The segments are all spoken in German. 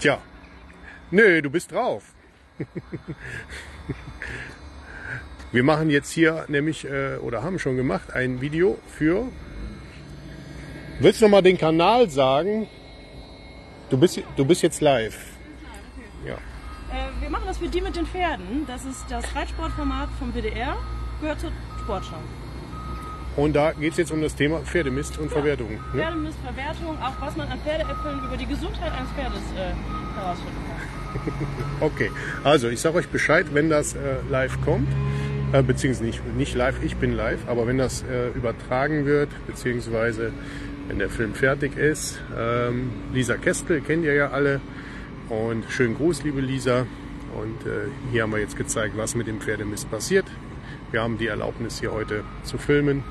Tja, nö, du bist drauf. Wir machen jetzt hier nämlich, äh, oder haben schon gemacht, ein Video für... Willst du noch mal den Kanal sagen? Du bist, du bist jetzt live. Ja. Äh, wir machen das für die mit den Pferden. Das ist das Reitsportformat vom WDR. Gehört zur Sportschau. Und da geht es jetzt um das Thema Pferdemist und Verwertung. Ne? Pferdemist, Verwertung, auch was man an Pferdeäpfeln über die Gesundheit eines Pferdes äh, herausfinden kann. Okay, also ich sage euch Bescheid, wenn das äh, live kommt, äh, beziehungsweise nicht, nicht live, ich bin live, aber wenn das äh, übertragen wird, beziehungsweise wenn der Film fertig ist. Ähm, Lisa Kestel kennt ihr ja alle und schönen Gruß, liebe Lisa. Und äh, hier haben wir jetzt gezeigt, was mit dem Pferdemist passiert. Wir haben die Erlaubnis hier heute zu filmen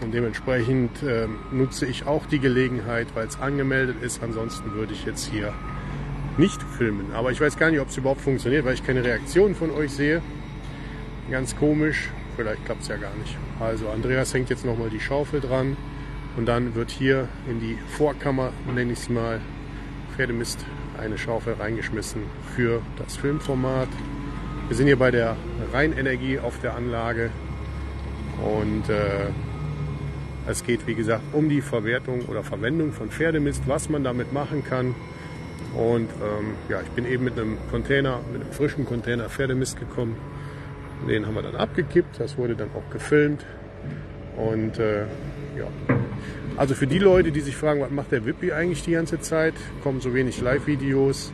und dementsprechend äh, nutze ich auch die Gelegenheit, weil es angemeldet ist. Ansonsten würde ich jetzt hier nicht filmen. Aber ich weiß gar nicht, ob es überhaupt funktioniert, weil ich keine Reaktion von euch sehe. Ganz komisch. Vielleicht klappt es ja gar nicht. Also Andreas hängt jetzt nochmal die Schaufel dran. Und dann wird hier in die Vorkammer, nenne ich es mal, Pferdemist, eine Schaufel reingeschmissen für das Filmformat. Wir sind hier bei der Rheinenergie auf der Anlage und äh, es geht wie gesagt um die Verwertung oder Verwendung von Pferdemist, was man damit machen kann. Und ähm, ja, ich bin eben mit einem Container, mit einem frischen Container Pferdemist gekommen. Den haben wir dann abgekippt, das wurde dann auch gefilmt. Und äh, ja, also für die Leute, die sich fragen, was macht der Wippi eigentlich die ganze Zeit, kommen so wenig Live-Videos.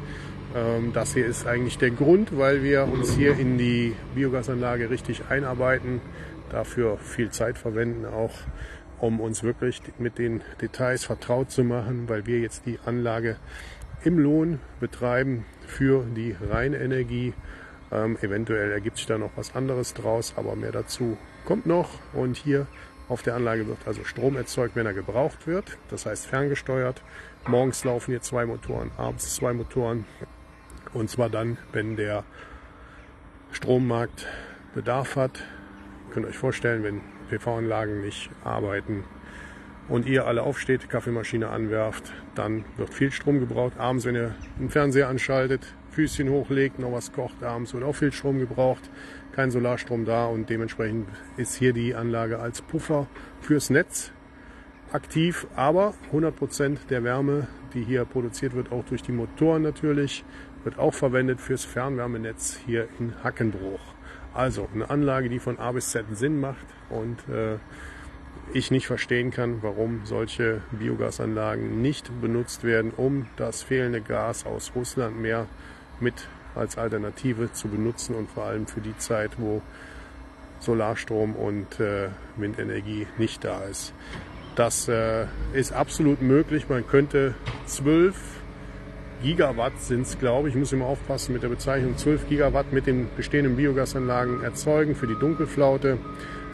Ähm, das hier ist eigentlich der Grund, weil wir uns hier in die Biogasanlage richtig einarbeiten, dafür viel Zeit verwenden, auch um uns wirklich mit den Details vertraut zu machen, weil wir jetzt die Anlage im Lohn betreiben für die Rheinenergie. Ähm, eventuell ergibt sich da noch was anderes draus, aber mehr dazu kommt noch. Und hier auf der Anlage wird also Strom erzeugt, wenn er gebraucht wird, das heißt ferngesteuert. Morgens laufen hier zwei Motoren, abends zwei Motoren. Und zwar dann, wenn der Strommarkt Bedarf hat. Ihr könnt euch vorstellen, wenn PV-Anlagen nicht arbeiten und ihr alle aufsteht, Kaffeemaschine anwerft, dann wird viel Strom gebraucht. Abends, wenn ihr einen Fernseher anschaltet, Füßchen hochlegt, noch was kocht, abends wird auch viel Strom gebraucht kein Solarstrom da und dementsprechend ist hier die Anlage als Puffer fürs Netz aktiv, aber 100% der Wärme, die hier produziert wird, auch durch die Motoren natürlich, wird auch verwendet fürs Fernwärmenetz hier in Hackenbruch. Also eine Anlage, die von A bis Z Sinn macht und äh, ich nicht verstehen kann, warum solche Biogasanlagen nicht benutzt werden, um das fehlende Gas aus Russland mehr mit als Alternative zu benutzen und vor allem für die Zeit, wo Solarstrom und äh, Windenergie nicht da ist. Das äh, ist absolut möglich. Man könnte 12 Gigawatt sind es, glaube ich, ich muss immer aufpassen mit der Bezeichnung, 12 Gigawatt mit den bestehenden Biogasanlagen erzeugen für die Dunkelflaute.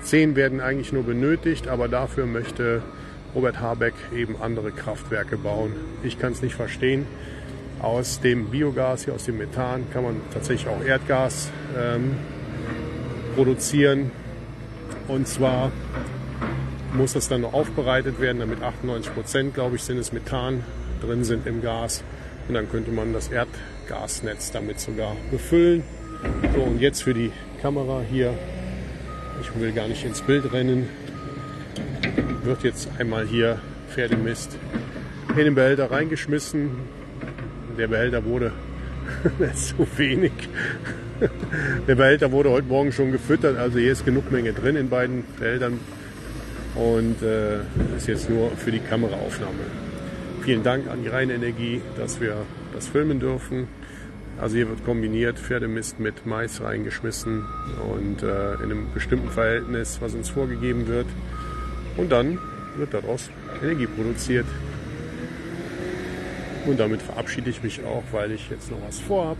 10 werden eigentlich nur benötigt, aber dafür möchte Robert Habeck eben andere Kraftwerke bauen. Ich kann es nicht verstehen. Aus dem Biogas, hier aus dem Methan, kann man tatsächlich auch Erdgas ähm, produzieren. Und zwar muss das dann noch aufbereitet werden, damit 98 Prozent, glaube ich, sind es Methan drin sind im Gas. Und dann könnte man das Erdgasnetz damit sogar befüllen. So, und jetzt für die Kamera hier. Ich will gar nicht ins Bild rennen. Wird jetzt einmal hier Pferdemist in den Behälter reingeschmissen der Behälter wurde zu wenig. Der Behälter wurde heute Morgen schon gefüttert, also hier ist genug Menge drin in beiden Behältern und äh, ist jetzt nur für die Kameraaufnahme. Vielen Dank an die Rheinenergie, dass wir das filmen dürfen. Also hier wird kombiniert Pferdemist mit Mais reingeschmissen und äh, in einem bestimmten Verhältnis, was uns vorgegeben wird. Und dann wird daraus Energie produziert. Und damit verabschiede ich mich auch, weil ich jetzt noch was vorhab.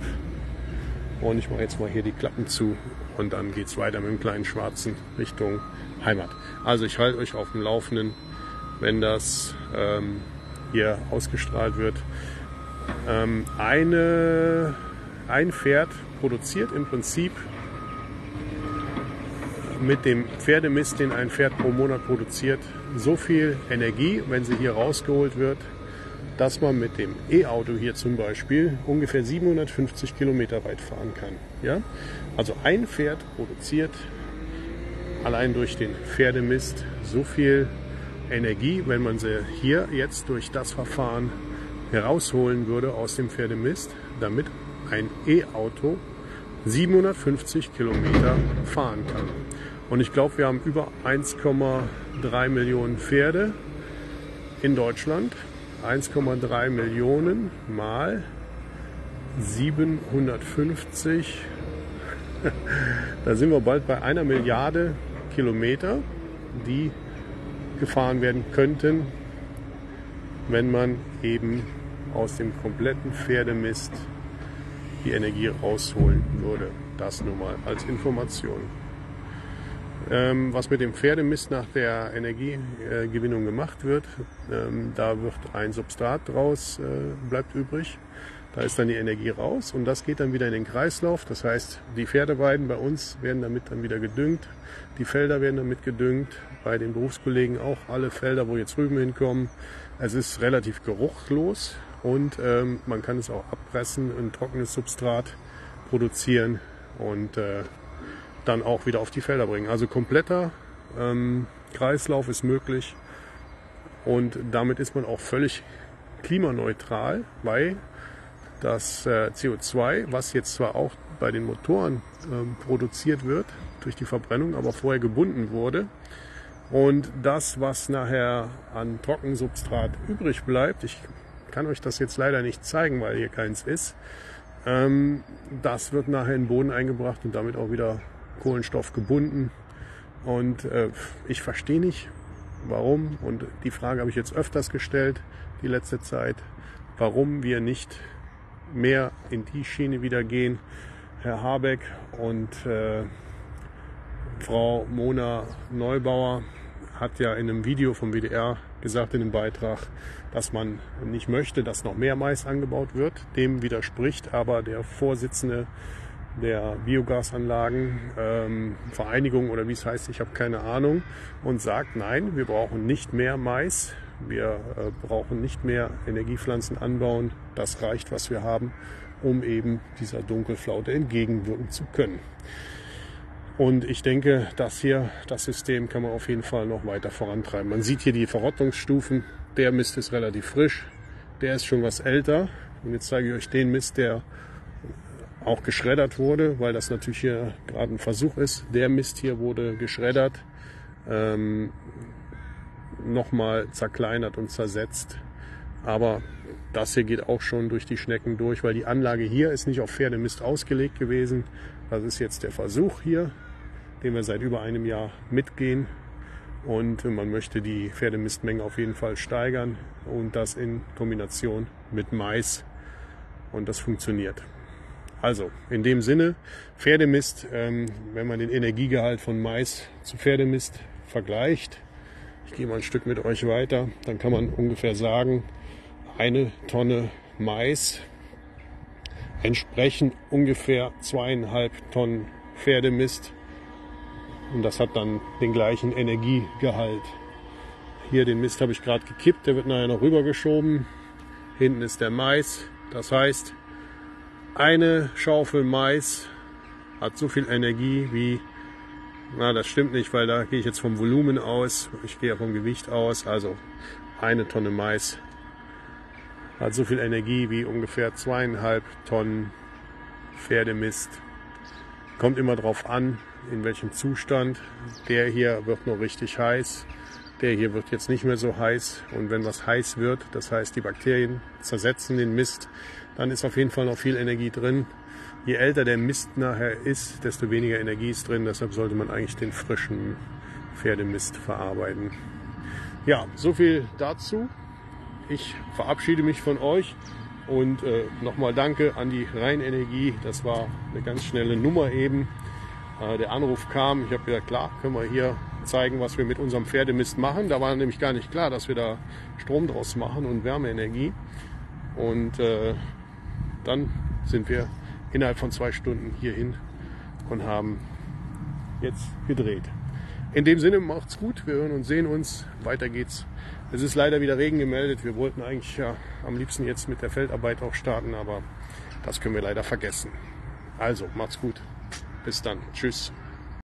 Und ich mache jetzt mal hier die Klappen zu und dann geht es weiter mit dem kleinen Schwarzen Richtung Heimat. Also ich halte euch auf dem Laufenden, wenn das ähm, hier ausgestrahlt wird. Ähm, eine, ein Pferd produziert im Prinzip mit dem Pferdemist, den ein Pferd pro Monat produziert, so viel Energie, wenn sie hier rausgeholt wird, dass man mit dem E-Auto hier zum Beispiel ungefähr 750 Kilometer weit fahren kann. Ja? Also ein Pferd produziert allein durch den Pferdemist so viel Energie, wenn man sie hier jetzt durch das Verfahren herausholen würde aus dem Pferdemist, damit ein E-Auto 750 Kilometer fahren kann. Und ich glaube, wir haben über 1,3 Millionen Pferde in Deutschland. 1,3 Millionen mal 750. da sind wir bald bei einer Milliarde Kilometer, die gefahren werden könnten, wenn man eben aus dem kompletten Pferdemist die Energie rausholen würde. Das nur mal als Information. Ähm, was mit dem Pferdemist nach der Energiegewinnung gemacht wird, ähm, da wird ein Substrat draus, äh, bleibt übrig. Da ist dann die Energie raus und das geht dann wieder in den Kreislauf. Das heißt, die Pferdeweiden bei uns werden damit dann wieder gedüngt. Die Felder werden damit gedüngt. Bei den Berufskollegen auch alle Felder, wo jetzt Rüben hinkommen. Es ist relativ geruchlos und ähm, man kann es auch abpressen, ein trockenes Substrat produzieren und äh, dann auch wieder auf die Felder bringen. Also kompletter ähm, Kreislauf ist möglich und damit ist man auch völlig klimaneutral, weil das äh, CO2, was jetzt zwar auch bei den Motoren ähm, produziert wird durch die Verbrennung, aber vorher gebunden wurde. Und das, was nachher an Trockensubstrat übrig bleibt, ich kann euch das jetzt leider nicht zeigen, weil hier keins ist, ähm, das wird nachher in den Boden eingebracht und damit auch wieder Kohlenstoff gebunden. Und äh, ich verstehe nicht, warum, und die Frage habe ich jetzt öfters gestellt, die letzte Zeit, warum wir nicht mehr in die Schiene wieder gehen. Herr Habeck und äh, Frau Mona Neubauer hat ja in einem Video vom WDR gesagt in dem Beitrag, dass man nicht möchte, dass noch mehr Mais angebaut wird. Dem widerspricht aber der Vorsitzende der Biogasanlagen ähm, Vereinigung oder wie es heißt, ich habe keine Ahnung, und sagt, nein, wir brauchen nicht mehr Mais, wir äh, brauchen nicht mehr Energiepflanzen anbauen, das reicht, was wir haben, um eben dieser Dunkelflaute entgegenwirken zu können. Und ich denke, das hier, das System kann man auf jeden Fall noch weiter vorantreiben. Man sieht hier die Verrottungsstufen. Der Mist ist relativ frisch. Der ist schon was älter. Und jetzt zeige ich euch den Mist, der auch geschreddert wurde, weil das natürlich hier gerade ein Versuch ist. Der Mist hier wurde geschreddert, ähm, nochmal zerkleinert und zersetzt. Aber das hier geht auch schon durch die Schnecken durch, weil die Anlage hier ist nicht auf Pferdemist ausgelegt gewesen. Das ist jetzt der Versuch hier, den wir seit über einem Jahr mitgehen. Und man möchte die Pferdemistmenge auf jeden Fall steigern und das in Kombination mit Mais. Und das funktioniert. Also, in dem Sinne, Pferdemist, ähm, wenn man den Energiegehalt von Mais zu Pferdemist vergleicht, ich gehe mal ein Stück mit euch weiter, dann kann man ungefähr sagen, eine Tonne Mais entsprechen ungefähr zweieinhalb Tonnen Pferdemist und das hat dann den gleichen Energiegehalt. Hier den Mist habe ich gerade gekippt, der wird nachher noch rübergeschoben. Hinten ist der Mais, das heißt, eine Schaufel Mais hat so viel Energie wie, na das stimmt nicht, weil da gehe ich jetzt vom Volumen aus, ich gehe ja vom Gewicht aus, also eine Tonne Mais hat so viel Energie wie ungefähr zweieinhalb Tonnen Pferdemist. Kommt immer drauf an, in welchem Zustand. Der hier wird noch richtig heiß. Der hier wird jetzt nicht mehr so heiß. Und wenn was heiß wird, das heißt die Bakterien zersetzen den Mist, dann ist auf jeden Fall noch viel Energie drin. Je älter der Mist nachher ist, desto weniger Energie ist drin. Deshalb sollte man eigentlich den frischen Pferdemist verarbeiten. Ja, so viel dazu. Ich verabschiede mich von euch und äh, nochmal danke an die Rheinenergie. Das war eine ganz schnelle Nummer eben. Äh, der Anruf kam. Ich habe gesagt, klar, können wir hier zeigen, was wir mit unserem Pferdemist machen. Da war nämlich gar nicht klar, dass wir da Strom draus machen und Wärmeenergie. Und äh, dann sind wir innerhalb von zwei Stunden hierhin und haben jetzt gedreht. In dem Sinne macht's gut. Wir hören und sehen uns. Weiter geht's Es ist leider wieder Regen gemeldet. Wir wollten eigentlich ja am liebsten jetzt mit der Feldarbeit auch starten, aber das können wir leider vergessen. Also, macht's gut. Bis dann. Tschüss.